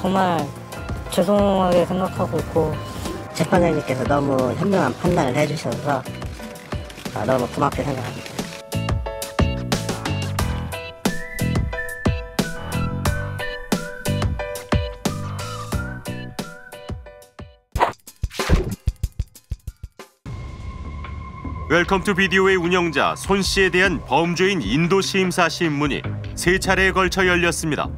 정말 죄송하게 생각하고 있고 재판장님께서 너무 현명한 판단을 해주셔서 아, 너무 고맙게 생각합니다. Welcome to Video의 운영자 손 씨에 대한 범죄인 인도 심사 신문이 세 차례에 걸쳐 열렸습니다.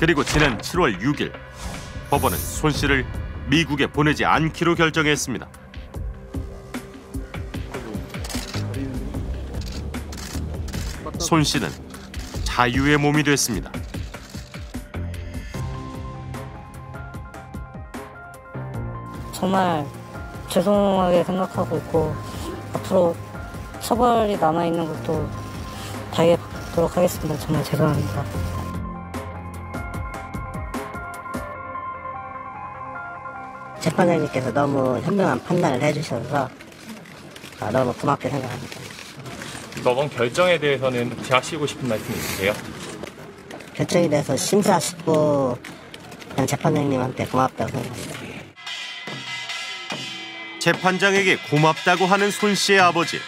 그리고 지난 7월 6일 법원은 손 씨를 미국에 보내지 않기로 결정했습니다. 손 씨는 자유의 몸이 됐습니다. 정말 죄송하게 생각하고 있고 앞으로 처벌이 남아 있는 것도 다하도록 하겠습니다. 정말 죄송합니다. 재판장님께서 너무 현명한 판단을 해주셔서 아, 너무 고맙게 생각합니다. 이번 결정에 대해서는 하시고 싶은 말씀 있으세요? 결정에 대해서 심사하시고 그냥 재판장님한테 고맙다고 생각합니다. 재판장에게 고맙다고 하는 손 씨의 아버지.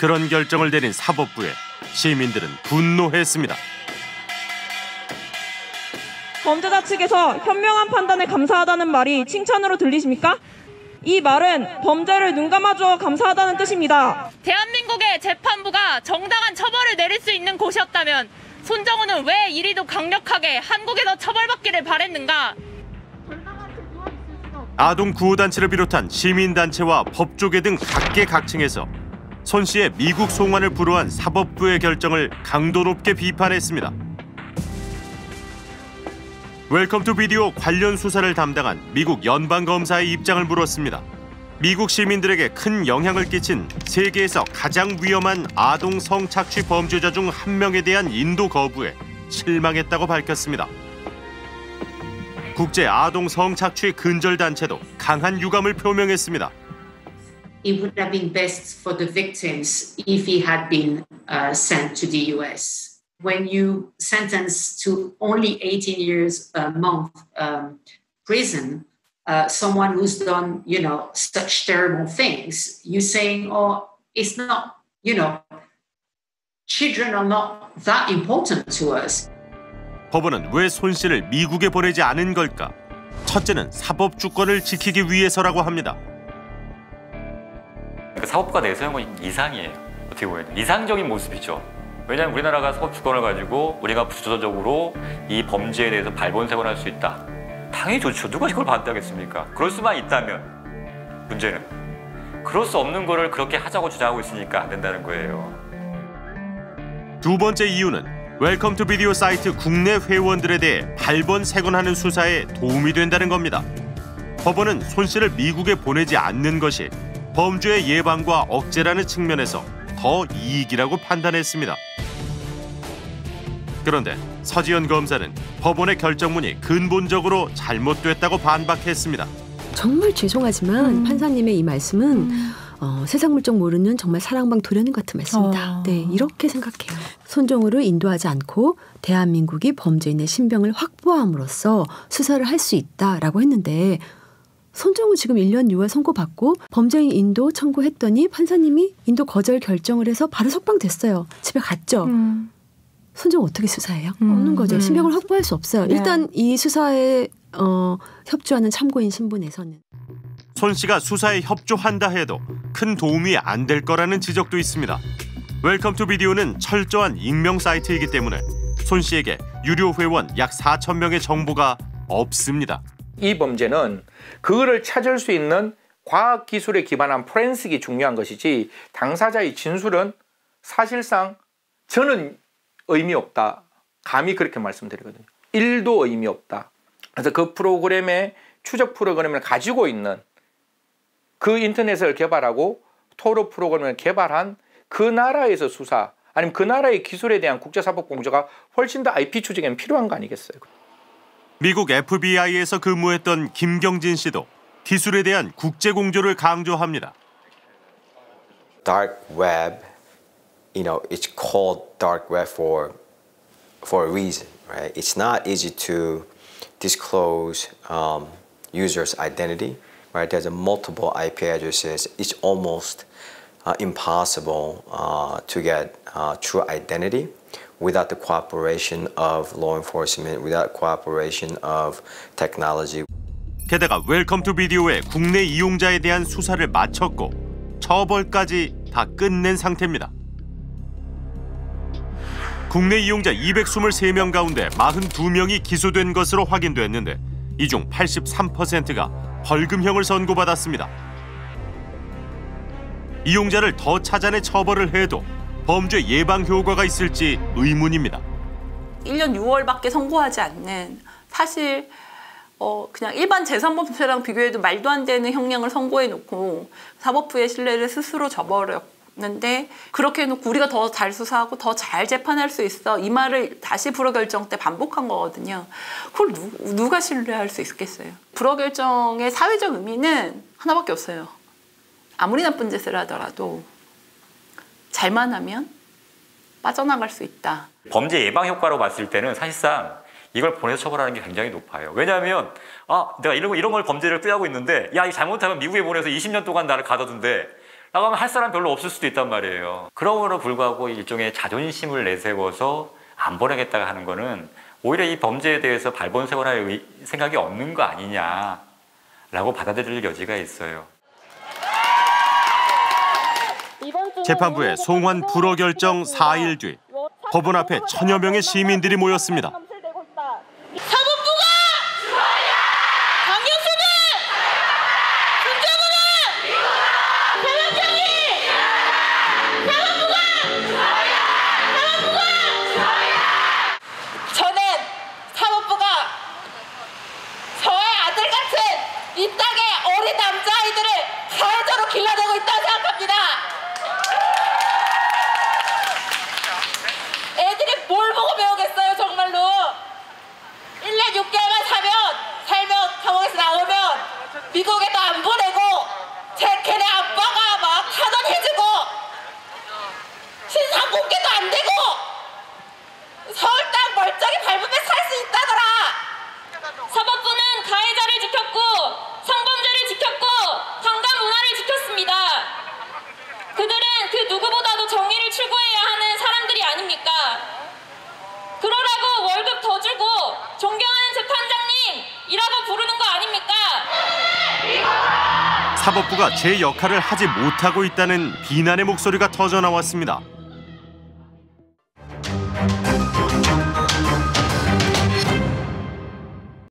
그런 결정을 내린 사법부에 시민들은 분노했습니다. 범죄자 측에서 현명한 판단에 감사하다는 말이 칭찬으로 들리십니까? 이 말은 범죄를 눈 감아주어 감사하다는 뜻입니다. 대한민국의 재판부가 정당한 처벌을 내릴 수 있는 곳이었다면 손정우는 왜 이리도 강력하게 한국에서 처벌받기를 바랬는가? 아동 구호단체를 비롯한 시민단체와 법조계 등 각계각층에서 손 씨의 미국 송환을 불허한 사법부의 결정을 강도 높게 비판했습니다. Welcome to Video 관련 수사를 담당한 미국 연방검사의 입장을 물었습니다. 미국 시민들에게 큰 영향을 끼친 세계에서 가장 위험한 아동 성착취 범죄자 중 한 명에 대한 인도 거부에 실망했다고 밝혔습니다. 국제 아동 성착취 근절 단체도 강한 유감을 표명했습니다. It would have been best for the victims if he had been uh, sent to the US. When you sentence to only 18 years a month um, prison, uh, someone who's done, you know, such terrible things, you're saying, oh, it's not, you know, children are not that important to us. 법원은 왜 손 씨를 미국에 보내지 않은 걸까? 첫째는 사법 주권을 지키기 위해서라고 합니다. 그 사법부가 내세운 건 이상이에요. 어떻게 보면 이상적인 모습이죠. 왜냐하면 우리나라가 사법 주권을 가지고 우리가 부수적으로 이 범죄에 대해서 발본색을 할 수 있다. 당연히 좋죠. 누가 이걸 반대하겠습니까? 그럴 수만 있다면 문제는 그럴 수 없는 거를 그렇게 하자고 주장하고 있으니까 안 된다는 거예요. 두 번째 이유는 Welcome to Video 사이트 국내 회원들에 대해 발본색원하는 수사에 도움이 된다는 겁니다. 법원은 손 씨를 미국에 보내지 않는 것이 범죄의 예방과 억제라는 측면에서 더 이익이라고 판단했습니다. 그런데 서지현 검사는 법원의 결정문이 근본적으로 잘못됐다고 반박했습니다. 정말 죄송하지만 음. 판사님의 이 말씀은 음. 어, 세상 물정 모르는 정말 사랑방 도련님 같은 말씀입니다. 어. 네, 이렇게 생각해요. 손종우를 인도하지 않고 대한민국이 범죄인의 신병을 확보함으로써 수사를 할 수 있다라고 했는데 손정우 지금 1년 6월 선고받고 범죄인 인도 청구했더니 판사님이 인도 거절 결정을 해서 바로 석방됐어요. 집에 갔죠. 음. 손정우 어떻게 수사해요? 음. 없는 거죠. 음. 신병을 확보할 수 없어요. 네. 일단 이 수사에 어, 협조하는 참고인 신분에서는. 손 씨가 수사에 협조한다 해도 큰 도움이 안 될 거라는 지적도 있습니다. Welcome to Video는 철저한 익명 사이트이기 때문에 손 씨에게 유료 회원 약 4천 명의 정보가 없습니다. 이 범죄는 그거를 찾을 수 있는 과학 기술에 기반한 포렌식이 중요한 것이지 당사자의 진술은 사실상 저는 의미 없다. 감히 그렇게 말씀드리거든요. 1도 의미 없다. 그래서 그 프로그램의 추적 프로그램을 가지고 있는 그 인터넷을 개발하고 토로 프로그램을 개발한 그 나라에서 수사 아니면 그 나라의 기술에 대한 국제사법 공조가 훨씬 더 IP 추적에는 필요한 거 아니겠어요? 미국 FBI에서 근무했던 김경진 씨도 기술에 대한 국제 공조를 강조합니다. Dark web, you know, it's called dark web for for a reason. right? It's not easy to disclose um, users' identity, right? There's a multiple IP addresses. It's almost uh, impossible uh, to get uh, true identity without the cooperation of law enforcement, without cooperation of technology. 게다가 웰컴 투 비디오의 국내 이용자에 대한 수사를 마쳤고 처벌까지 다 끝낸 상태입니다. 국내 이용자 223명 가운데 42명이 기소된 것으로 확인됐는데 이 중 83%가 벌금형을 선고받았습니다. 이용자를 더 찾아내 처벌을 해도 범죄 예방 효과가 있을지 의문입니다. 1년 6월밖에 선고하지 않는 사실 어 그냥 일반 재산범죄랑 비교해도 말도 안 되는 형량을 선고해 놓고 사법부의 신뢰를 스스로 저버렸는데 그렇게 해놓고 우리가 더 잘 수사하고 더 잘 재판할 수 있어 이 말을 다시 불허결정 때 반복한 거거든요. 그걸 누, 누가 신뢰할 수 있겠어요? 불허결정의 사회적 의미는 하나밖에 없어요. 아무리 나쁜 짓을 하더라도 잘만 하면 빠져나갈 수 있다. 범죄 예방 효과로 봤을 때는 사실상 이걸 보내서 처벌하는 게 굉장히 높아요. 왜냐하면 아 내가 이런 거 이런 걸 범죄를 꾀하고 있는데 야 이 잘못하면 미국에 보내서 20년 동안 나를 가둬둔대. 라고 하면 할 사람 별로 없을 수도 있단 말이에요. 그러므로 불구하고 일종의 자존심을 내세워서 안 보내겠다고 하는 거는 오히려 이 범죄에 대해서 발본색원할 생각이 없는 거 아니냐라고 받아들일 여지가 있어요. 재판부의 송환 불허 결정 4일 뒤 법원 앞에 천여 명의 시민들이 모였습니다. 사법부가 강효수는 김정은은 대통령이 사법부가 사법부가 저는 사법부가 저의 아들 같은 이 땅의 어린 남자아이들을 가해자로 길러내고 있다고 생각합니다. 애들이 뭘 보고 배우겠어요 정말로 1년 6개월만 사면 살면 감옥에서 나오면 미국에도 안 보내고 제 걔네 아빠가 막 탄원해주고 신상 공개도 안 되고 서울 땅 멀쩡히 밟으면 살 수 있다더라 사법부는 가해자를 지켰고 성범죄를 지켰고 강간 문화를 지켰습니다 그들은 그 누구보다도 정의를 추구해야 하는 사람들이 아닙니까? 그러라고 월급 더 주고 존경하는 재판장님이라고 부르는 거 아닙니까? 사법부가 제 역할을 하지 못하고 있다는 비난의 목소리가 터져 나왔습니다.